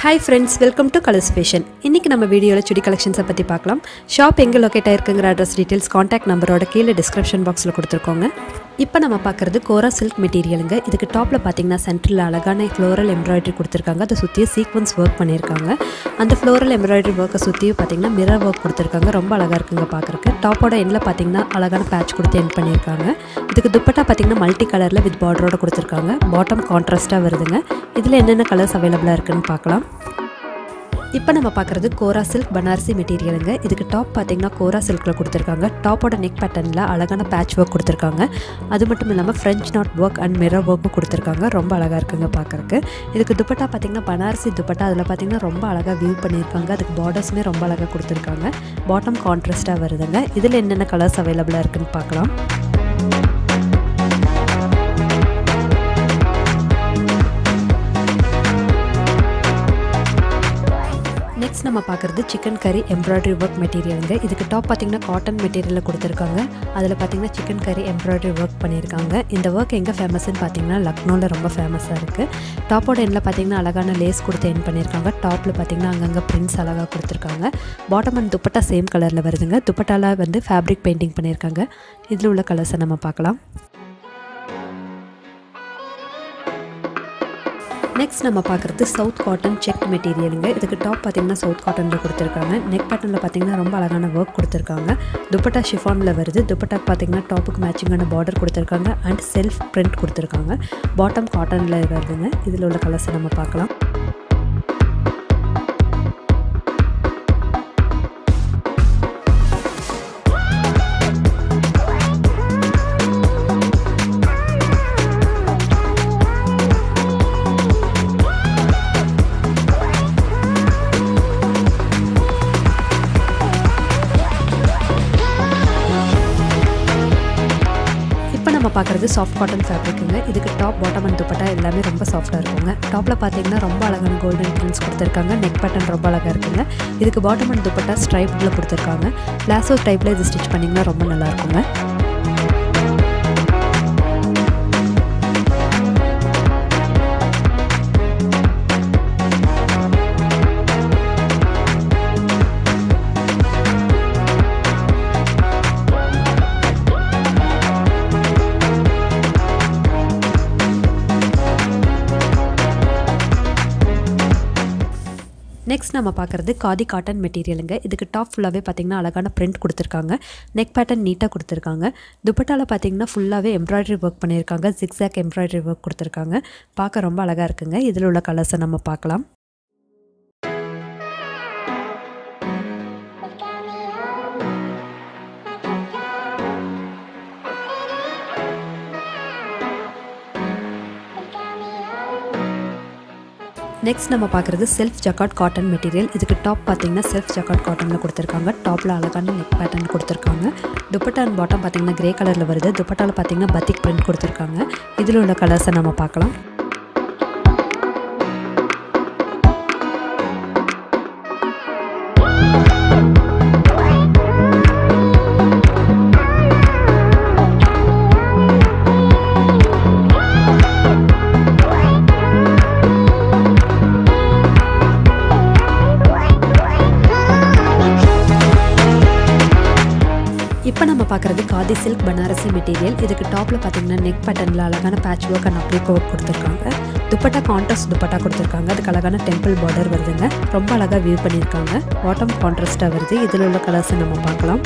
Hi friends welcome to colours fashion இன்றைக்கி நம்ம வீடியோவில் சுடி கலெக்ஷன்ஸை பற்றி பார்க்கலாம். ஷாப் எங்கே லொக்கேட் ஆயிருக்குங்கிற அட்ரஸ் டீட்டெயில்ஸ் காண்டாக்ட் நம்பரோட கீழே டிஸ்கிரிப்ஷன் பாக்ஸில் கொடுத்துருக்கோங்க. இப்போ நம்ம பார்க்குறது கோரா சில்க் மெட்டீரியலுங்க இதுக்கு டாப்பில் பார்த்தீங்கன்னா சென்டரில் அழகான ஃப்ளோரல் எம்ப்ராய்டரி கொடுத்துருக்காங்க. அதை சுற்றியும் சீக்வன்ஸ் ஒர்க் பண்ணியிருக்காங்க. அந்த ஃப்ளோரல் எம்ப்ராய்டரி ஒர்க்கை சுற்றியும் பார்த்தீங்கன்னா மிரர் ஒர்க் கொடுத்துருக்காங்க. ரொம்ப அழகாக இருக்குங்க பார்க்குறக்கு டாப்போட எண்டில் பார்த்தீங்கன்னா அழகான பேட்ச் கொடுத்து எண்ட் பண்ணியிருக்காங்க. இதுக்கு துப்பட்டா பார்த்தீங்கன்னா மல்டி கலரில் வித் பார்டரோட கொடுத்துருக்காங்க. பாட்டம் கான்ட்ராஸ்ட்டாக வருதுங்க. இதில் என்னென்ன கலர்ஸ் அவைலபிளாக இருக்குன்னு பார்க்கலாம். இப்போ நம்ம பார்க்குறது கோரா சில்க் பனாரசி மெட்டீரியலுங்க. இதுக்கு டாப் பார்த்தீங்கன்னா கோரா சில்கில் கொடுத்துருக்காங்க. டாப்போட நெக் பேட்டர்னில் அழகான பேட்ச் ஒர்க் கொடுத்துருக்காங்க. அது மட்டும் இல்லாமல் French knot work and mirror ஒர்க்கும் கொடுத்துருக்காங்க. ரொம்ப அழகாக இருக்குங்க பார்க்குறக்கு இதுக்கு துப்பட்டா பார்த்தீங்கன்னா பனாரசி துப்பட்டா அதில் பார்த்தீங்கன்னா ரொம்ப அழகாக வியூ பண்ணியிருக்காங்க. அதுக்கு பார்டர்ஸுமே ரொம்ப அழகாக கொடுத்துருக்காங்க. பாட்டம் கான்ட்ராஸ்ட்டாக வருதுங்க. இதில் என்னென்ன கலர்ஸ் அவைலபிளாக இருக்குதுன்னு பார்க்கலாம் நெக்ஸ்ட் நம்ம பார்க்குறது சிக்கன் கறி எம்ப்ராய்டரி ஒர்க் மெட்டீரியலுங்க இதுக்கு டாப் பார்த்தீங்கன்னா காட்டன் மெட்டீரியலில் கொடுத்துருக்காங்க. அதில் பார்த்தீங்கன்னா சிக்கன் கறி எம்ப்ராய்டரி ஒர்க் பண்ணியிருக்காங்க. இந்த ஒர்க் எங்கே ஃபேமஸ்ன்னு பார்த்தீங்கன்னா லக்னோவில் ரொம்ப ஃபேமஸாக இருக்குது டாப்போட எண்ணில் பார்த்தீங்கன்னா அழகான லேஸ் கொடுத்து என் பண்ணியிருக்காங்க. டாப்பில் பார்த்தீங்கன்னா அங்கங்கே பிரிண்ட்ஸ் அழகாக கொடுத்துருக்காங்க. பாட்டம் அண்ட் துப்பட்டா சேம் கலரில் வருதுங்க. துப்பட்டாவில் வந்து ஃபேப்ரிக் பெயிண்டிங் பண்ணியிருக்காங்க. இதில் உள்ள கலர்ஸை நம்ம பார்க்கலாம். நெக்ஸ்ட் நம்ம பார்க்குறது சவுத் காட்டன் செக் மெட்டீரியலுங்க இதுக்கு டாப் பார்த்தீங்கன்னா சவுத் காட்டனில் கொடுத்துருக்காங்க. நெக் பேட்டனில் பார்த்தீங்கன்னா ரொம்ப அழகான ஒர்க் கொடுத்துருக்காங்க. துப்பட்டா ஷிஃபானில் வருது. துப்பட்டா பார்த்தீங்கன்னா டாப்புக்கு மேட்சிங்கான பார்டர் கொடுத்துருக்காங்க. அண்ட் செல்ஃப் பிரிண்ட் கொடுத்துருக்காங்க. பாட்டம் காட்டனில் வருதுங்க. இதில் உள்ள கலர்ஸை நம்ம பார்க்கலாம். பார்க்குறது சாஃப்ட் காட்டன் ஃபேப்ரிக்குங்க இதுக்கு டாப் பாட்டம் அண்ட் துப்பட்டா எல்லாமே ரொம்ப சாஃப்ட்டாக இருக்குங்க. டாப்பில் பார்த்தீங்கன்னா ரொம்ப அழகான கோல்டன் பிரிண்ட்ஸ் கொடுத்துருக்காங்க. நெக் பட்டன் ரொம்ப அழகாக இருக்குங்க. இதுக்கு பாட்டம் அண்ட் துப்பட்டா ஸ்ட்ரைப்பில் கொடுத்துருக்காங்க. பிளாசோ டைப்பில் இது ஸ்டிச் பண்ணிங்கன்னா ரொம்ப நல்லா நெக்ஸ்ட் நம்ம பார்க்குறது காதி காட்டன் மெட்டீரியலுங்க. இதுக்கு டாப் ஃபுல்லாகவே பார்த்திங்கன்னா அழகான பிரிண்ட் கொடுத்துருக்காங்க. நெக் பேட்டர்ன் நீட்டாக கொடுத்துருக்காங்க. துப்பட்டாவில் பார்த்தீங்கன்னா ஃபுல்லாகவே எம்ப்ராய்டரி ஒர்க் பண்ணியிருக்காங்க. ஜிக்ஸாக் எம்ப்ராய்டரி ஒர்க் கொடுத்துருக்காங்க. பார்க்க ரொம்ப அழகாக இருக்குங்க. இதில் உள்ள கலர்ஸை நம்ம பார்க்கலாம். நெக்ஸ்ட் நம்ம பார்க்குறது செல்ஃப் ஜக்காட் காட்டன் மெட்டீரியல் இதுக்கு டாப் பார்த்தீங்கன்னா செல்ஃப் ஜக்காட் காட்டனில் கொடுத்துருக்காங்க. டாப்பில் அழகான நெக் பேட்டர்ன் கொடுத்துருக்காங்க. துப்பட்டா அண்ட் பாட்டம் பார்த்தீங்கன்னா கிரே கலரில் வருது. துப்பட்டாவில் பார்த்தீங்கன்னா பத்திக் பிரிண்ட் கொடுத்துருக்காங்க. இதில் உள்ள கலர்ஸை நம்ம பார்க்கலாம். இப்போ நம்ம பார்க்குறது காதி சில்க் பனாரசி மெட்டீரியல் இதுக்கு டாப்பில் பார்த்தீங்கன்னா நெக் பட்டனில் அழகான patch work and applique work கொடுத்துருக்காங்க. துப்பட்டா கான்ட்ராஸ்ட் துப்பட்டா கொடுத்துருக்காங்க. அதுக்கு அழகான டெம்பிள் பார்டர் வருதுங்க. ரொம்ப அழகாக வியூ பண்ணியிருக்காங்க. பாட்டம் கான்ட்ராஸ்ட்டாக வருது. இதில் உள்ள கலர்ஸை நம்ம பார்க்கலாம்.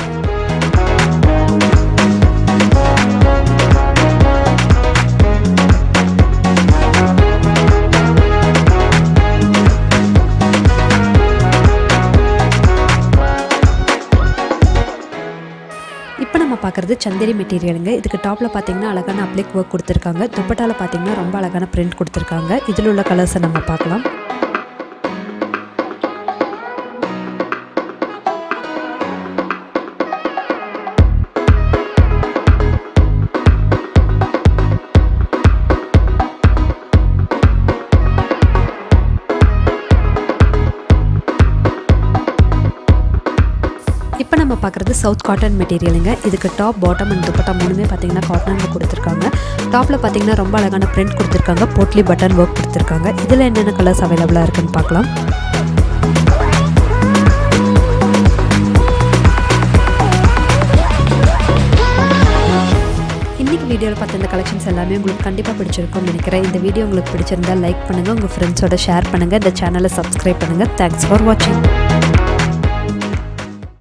இப்போ நம்ம பார்க்குறது சந்தேரி மெட்டீரியலுங்க. இதுக்கு டாப்பில் பார்த்தீங்கன்னா அழகான அப்ளிக் ஒர்க் கொடுத்துருக்காங்க. துப்பட்டாவில் பார்த்தீங்கன்னா ரொம்ப அழகான பிரிண்ட் கொடுத்துருக்காங்க. இதில் உள்ள கலர்ஸை நம்ம பார்க்கலாம். பார்க்குறது சவுத் காட்டன் மெட்டீரியலுங்க இதுக்கு டாப் பாட்டம் அண்ட் துப்பட்டா மூணுமே பார்த்தீங்கன்னா காட்டனில் கொடுத்துருக்காங்க. டாப்பில் பார்த்தீங்கன்னா ரொம்ப அழகான பிரிண்ட் கொடுத்துருக்காங்க. போட்லி பட்டன் ஒர்க் கொடுத்துருக்காங்க. இதில் என்னென்ன கலர்ஸ் அவைலபிளாக இருக்குன்னு பார்க்கலாம். வீடியோவில் பார்த்த இந்த கலெக்ஷன்ஸ் எல்லாமே உங்களுக்கு கண்டிப்பாக பிடிச்சிருக்கும்னு நினைக்கிறேன். இந்த வீடியோ உங்களுக்கு பிடிச்சிருந்தா லைக் பண்ணுங்கள் உங்கள் ஃப்ரெண்ட்ஸோட ஷேர் பண்ணுங்கள் இந்த சேனலை சப்ஸ்கிரைப் பண்ணுங்கள் தேங்க்ஸ் ஃபார் வாட்சிங்